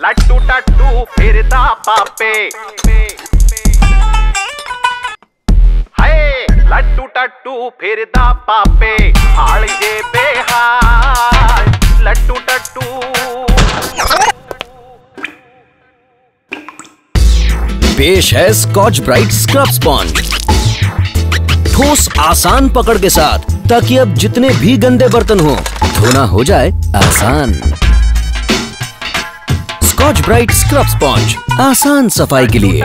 ਲੱਟੂ ਟੱਟੂ ਫਿਰਦਾ ਪਾਪੇ ਹਾਏ ਲੱਟੂ ਟੱਟੂ ਫਿਰਦਾ ਪਾਪੇ ਹਾਲ ਜੇ ਬੇਹਾਲ ਲੱਟੂ ਟੱਟੂ पेश है स्कॉच ब्राइट स्क्रब स्पॉन्ज ठोस आसान पकड़ के साथ ताकि अब जितने भी गंदे बर्तन हो धोना हो जाए आसान स्कॉच ब्राइट स्क्रब स्पॉन्ज आसान सफ़ाई के लिए।